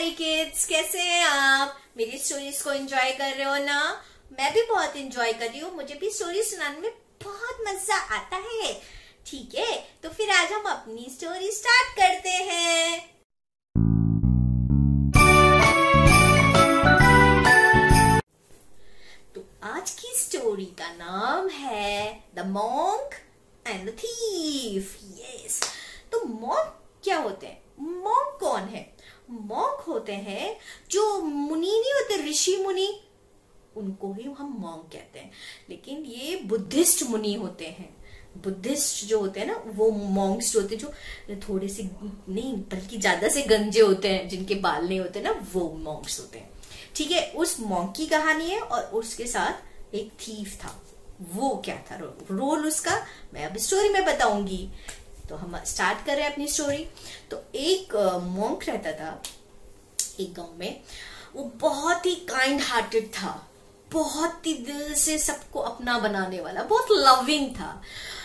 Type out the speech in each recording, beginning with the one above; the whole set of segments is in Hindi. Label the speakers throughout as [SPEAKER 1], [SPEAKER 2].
[SPEAKER 1] प्यारी किड्स कैसे हैं आप? मेरी स्टोरीज को एंजॉय कर रहे हो ना? मैं भी बहुत एंजॉय कर रही हूँ। मुझे भी स्टोरी सुनाने में बहुत मज़ा आता है। ठीक है तो फिर आज हम अपनी स्टोरी स्टार्ट करते हैं। तो आज की स्टोरी का नाम है the monk and the thief yes तो मॉन्क क्या होते हैं? मॉन्क कौन है? मॉन्क होते हैं, जो मुनि नहीं होते ऋषि मुनि, उनको ही हम मॉन्क कहते हैं। लेकिन ये बुद्धिस्ट मुनि होते हैं। बुद्धिस्ट जो होते हैं ना, वो मॉन्क्स जो होते हैं, जो थोड़े से, नहीं, बल्कि ज़्यादा से गंजे होते हैं, जिनके बाल नहीं होते ना, वो मॉन्क्स होते हैं। ठीक है, उस मॉन्क की कहानी है और उसके साथ एक थीफ था। वो क्या था? रोल उसका, मैं अब स्टोरी में बताऊँगी। तो हम स्टार्ट कर रहे हैं अपनी स्टोरी तो एक मॉन्क रहता था, एक गाँव में, वो बहुत ही काइंड हार्टेड था. बहुत ही दिल से सबको अपना बनाने वाला, बहुत लविंग था.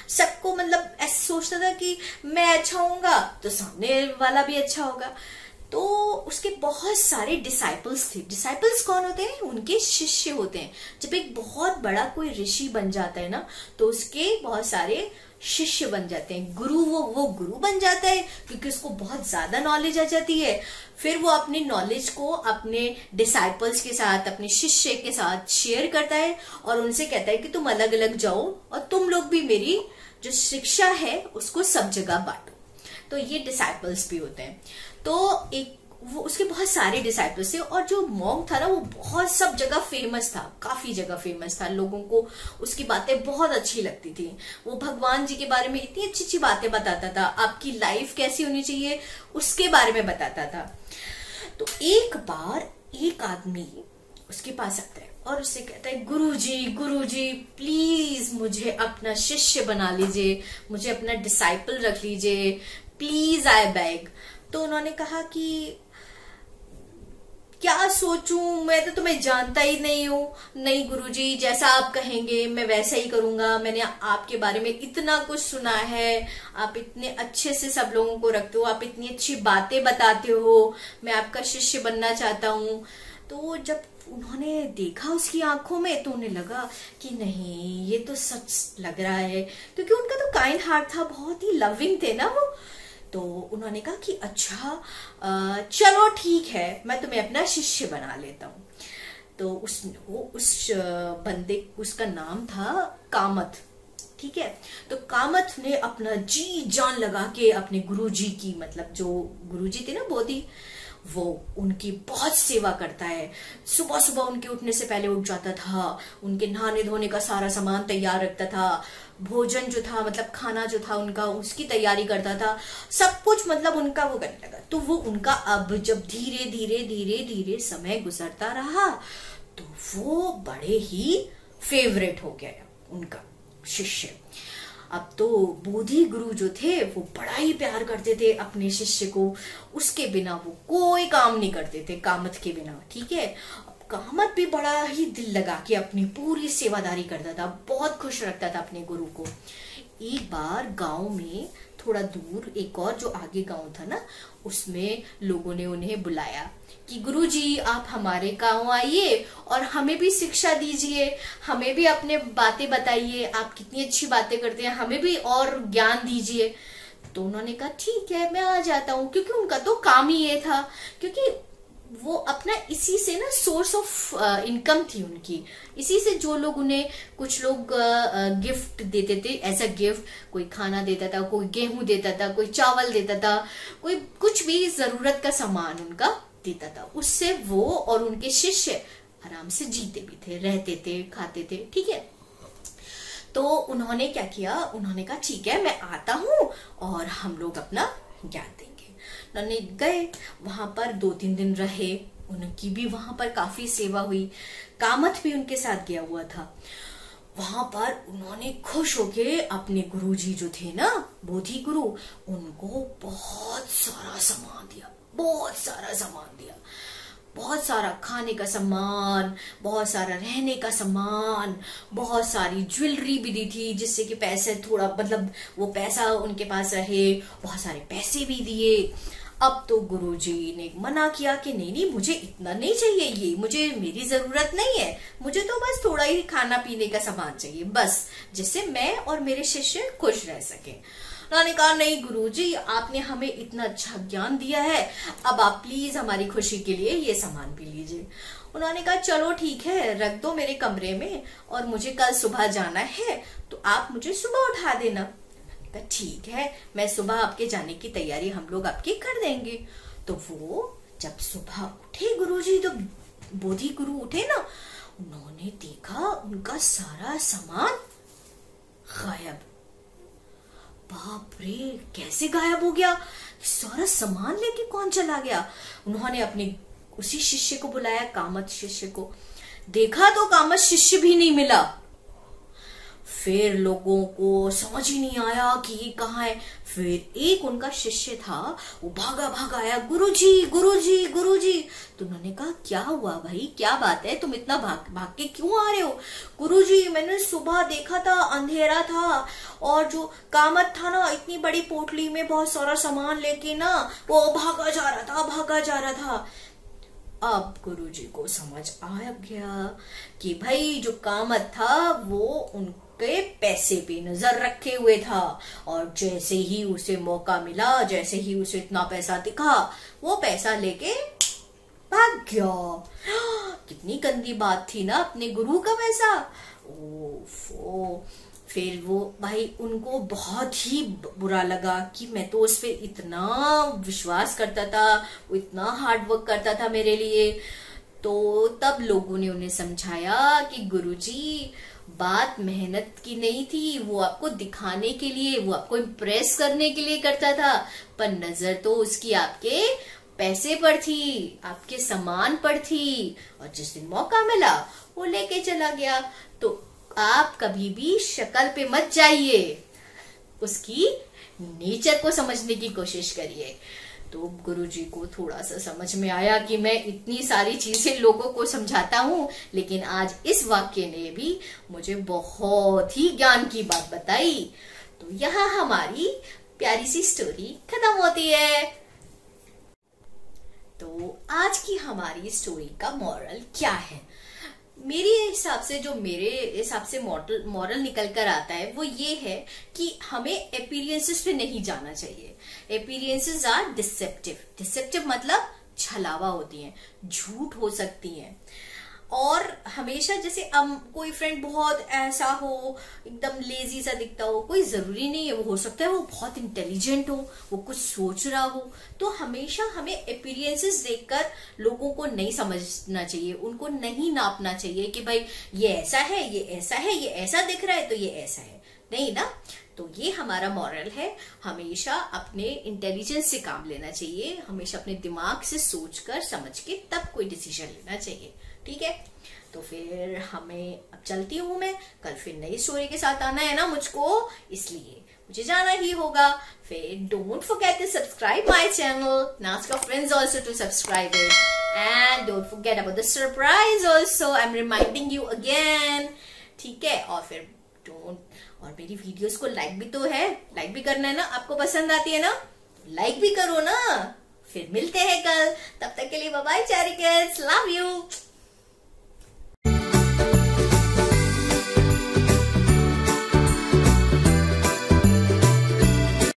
[SPEAKER 1] सबको मतलब ऐसा सोचता था कि मैं अच्छा होऊँगा तो सामने वाला भी अच्छा होगा. तो उसके बहुत सारे डिसाइपल्स थे। डिसाइपल्स कौन होते हैं? उनके शिष्य होते हैं। जब एक बहुत बड़ा कोई ऋषि बन जाता है ना तो उसके बहुत सारे शिष्य बन जाते हैं। गुरु वो वो गुरु बन जाता है, क्योंकि उसको बहुत ज़्यादा नॉलेज आ जाती है। फिर वो अपनी नॉलेज को अपने डिसाइपल्स के साथ, अपने शिष्य के साथ शेयर करता है और उनसे कहता है कि तुम अलग अलग जाओ और तुम लोग भी मेरी जो शिक्षा है, उसको सब जगह बांटो। तो ये डिसाइपल्स भी होते हैं। तो एक, वो उसके बहुत सारे डिसाइपल्स थे और जो मॉन्ग था ना, वो बहुत सब जगह फ़ेमस था, काफ़ी जगह फ़ेमस था। लोगों को उसकी बातें बहुत अच्छी लगती थी। वो भगवान जी के बारे में इतनी अच्छी अच्छी बातें बताता था, आपकी लाइफ कैसी होनी चाहिए, उसके बारे में बताता था। तो एक बार एक आदमी उसके पास आता है और उससे कहता है गुरु जी गुरु जी प्लीज़ मुझे अपना शिष्य बना लीजिए, मुझे अपना डिसाइपल रख लीजिए प्लीज़ आई बैग। तो उन्होंने कहा कि, क्या सोचूं? मैं तो तुम्हें जानता ही नहीं हूँ। नहीं गुरुजी, जैसा आप कहेंगे, मैं वैसा ही करूँगा। मैंने आपके बारे में इतना कुछ सुना है। आप इतने अच्छे से सब लोगों को रखते हो। आप इतनी अच्छी बातें बताते हो। मैं आपका शिष्य बनना चाहता हूँ। तो जब उन्होंने देखा उसकी आँखों में तो उन्हें लगा कि नहीं, ये तो सच लग रहा है। क्योंकि उनका तो काइंड हार्ट था, बहुत ही लविंग थे ना वो। तो उन्होंने कहा कि अच्छा चलो ठीक है, मैं तुम्हें अपना शिष्य बना लेता हूँ। तो उस, वो उस बंदे, उसका नाम था कामत, ठीक है? तो कामत ने अपना जी जान लगा के अपने गुरुजी की मतलब जो गुरुजी थे ना, बोधी वो उनकी बहुत सेवा करता है। सुबह सुबह उनके उठने से पहले उठ जाता था। उनके नहाने धोने का सारा सामान तैयार रखता था। भोजन जो था मतलब खाना जो था उनका, उसकी तैयारी करता था। सब कुछ मतलब उनका वो करने लगा। तो वो उनका अब जब धीरे धीरे धीरे धीरे समय गुजरता रहा तो वो बड़े ही फेवरेट हो गया उनका शिष्य। अब तो बोधि गुरु जो थे, वो बड़ा ही प्यार करते थे अपने शिष्य को। उसके बिना वो कोई काम नहीं करते थे, कामत के बिना, ठीक है? कामत भी बड़ा ही दिल लगा के अपनी पूरी सेवादारी करता था। बहुत खुश रखता था अपने गुरु को। एक बार गाँव में थोड़ा दूर एक और जो आगे गाँव था ना, उसमें लोगों ने उन्हें बुलाया कि, गुरुजी, आप हमारे गाँव आइए और हमें भी शिक्षा दीजिए, हमें भी अपने बातें बताइए, आप कितनी अच्छी बातें करते हैं, हमें भी और ज्ञान दीजिए। तो उन्होंने कहा, ठीक है, मैं आ जाता हूँ, क्योंकि उनका तो काम ही ये था, क्योंकि वो अपना इसी से ना सोर्स ऑफ़ इनकम थी उनकी। इसी से जो लोग उन्हें कुछ लोग गिफ्ट uh, देते थे एज अ गिफ्ट कोई खाना देता था कोई गेहूँ देता था कोई चावल देता था कोई कुछ भी ज़रूरत का सामान उनका देता था। उससे वो और उनके शिष्य आराम से जीते भी थे रहते थे खाते थे ठीक है? तो उन्होंने क्या किया? उन्होंने कहा ठीक है मैं आता हूँ और हम लोग अपना ज्ञान देंगे गए, वहाँ पर दो तीन दिन रहे। उनकी भी वहाँ पर काफ़ी सेवा हुई। कामत भी उनके साथ गया हुआ था। वहाँ पर उन्होंने खुश होके अपने गुरुजी जो थे ना, बोधि गुरु, उनको बहुत सारा सामान दिया, बहुत सारा सामान दिया। बहुत सारा खाने का सामान बहुत सारा रहने का सामान बहुत सारी ज्वेलरी भी दी थी, जिससे कि पैसे थोड़ा मतलब वो पैसा उनके पास रहे, बहुत सारे पैसे भी दिए। अब तो गुरुजी ने मना किया कि नहीं नहीं, मुझे इतना नहीं चाहिए ये, मुझे मेरी ज़रूरत नहीं है। मुझे तो बस थोड़ा ही खाना पीने का सामान चाहिए, बस, जिससे मैं और मेरे शिष्य खुश रह सके। उन्होंने कहा, नहीं गुरुजी, आपने हमें इतना अच्छा ज्ञान दिया है, अब आप प्लीज़ हमारी खुशी के लिए ये सामान भी लीजिए। उन्होंने कहा, चलो ठीक है, रख दो मेरे कमरे में, और मुझे कल सुबह जाना है तो आप मुझे सुबह उठा देना। ठीक है, मैं सुबह आपके जाने की तैयारी हम लोग आपकी कर देंगे। तो वो जब सुबह उठे गुरुजी तो बोधि गुरु उठे ना, उन्होंने देखा उनका सारा सामान गायब। बाप रे, कैसे गायब हो गया? सारा सामान लेके कौन चला गया? उन्होंने अपने उसी शिष्य को बुलाया, कामत शिष्य को। देखा तो कामत शिष्य भी नहीं मिला। फिर लोगों को समझ ही नहीं आया कि ये कहा है। फिर एक उनका शिष्य था, वो भागा भागा आया, गुरुजी गुरुजी गुरुजी। तो उन्होंने कहा, क्या हुआ भाई? क्या बात है? तुम इतना भाग भाग के क्यों आ रहे हो? गुरुजी, मैंने सुबह देखा था, अंधेरा था, और जो कामत था ना, इतनी बड़ी पोटली में बहुत सारा सामान लेके ना, वो भागा जा रहा था, भागा जा रहा था। अब गुरुजी को समझ आ गया कि भाई, जो कामत था, वो उन के पैसे पे नज़र रखे हुए था। और जैसे ही उसे मौका मिला, जैसे ही उसे इतना पैसा दिखा, वो पैसा लेके भाग गया। कितनी गंदी बात थी ना अपने गुरु का पैसा। ओ। फिर वो, भाई, उनको बहुत ही बुरा लगा कि मैं तो उस पर इतना विश्वास करता था वो इतना हार्ड वर्क करता था मेरे लिए। तो तब लोगों ने उन्हें समझाया कि गुरुजी बात मेहनत की नहीं थी, वो आपको दिखाने के लिए, वो आपको इम्प्रेस करने के लिए करता था। पर नज़र तो उसकी आपके पैसे पर थी, आपके सामान पर थी। और जिस दिन मौका मिला, वो लेके चला गया। तो आप कभी भी शक्ल पे मत जाइए। उसकी नेचर को समझने की कोशिश करिए। तो गुरुजी को थोड़ा सा समझ में आया कि मैं इतनी सारी चीज़ें लोगों को समझाता हूँ, लेकिन आज इस वाक्य ने भी मुझे बहुत ही ज्ञान की बात बताई। तो यहाँ हमारी प्यारी सी स्टोरी खत्म होती है। तो आज की हमारी स्टोरी का मॉरल क्या है? मेरे हिसाब से, जो मेरे हिसाब से मॉडल मॉरल निकल कर आता है, वो ये है कि हमें अपीरियंसेस पे नहीं जाना चाहिए। अपीरियंसेस आर डिसेप्टिव डिसेप्टिव मतलब छलावा होती हैं, झूठ हो सकती हैं। और हमेशा जैसे अब कोई फ्रेंड बहुत ऐसा हो, एकदम लेजी सा दिखता हो, कोई ज़रूरी नहीं है, वो हो सकता है वो बहुत इंटेलिजेंट हो, वो कुछ सोच रहा हो। तो हमेशा हमें अपीरियंसेस देखकर लोगों को नहीं समझना चाहिए, उनको नहीं नापना चाहिए कि भाई, ये ऐसा है, ये ऐसा है, ये ऐसा दिख रहा है तो ये ऐसा है। नहीं ना? तो ये हमारा मॉरल है। हमेशा अपने इंटेलिजेंस से काम लेना चाहिए, हमेशा अपने दिमाग से सोचकर, समझ के तब कोई डिसीज़न लेना चाहिए। ठीक है? तो फिर हमें अब चलती हूँ मैं। कल फिर नई स्टोरी के साथ आना है ना मुझको? इसलिए मुझे जाना ही होगा। फिर don't forget to subscribe my channel नाच का friends also to subscribe it and don't forget about the surprise also I am reminding you again ठीक है? और फिर डोंट और मेरी वीडियोस को लाइक भी तो है। लाइक भी करना है ना? आपको पसंद आती है ना? लाइक भी करो ना। फिर मिलते हैं कल। तब तक के लिए बाय चारिकल्स लव यू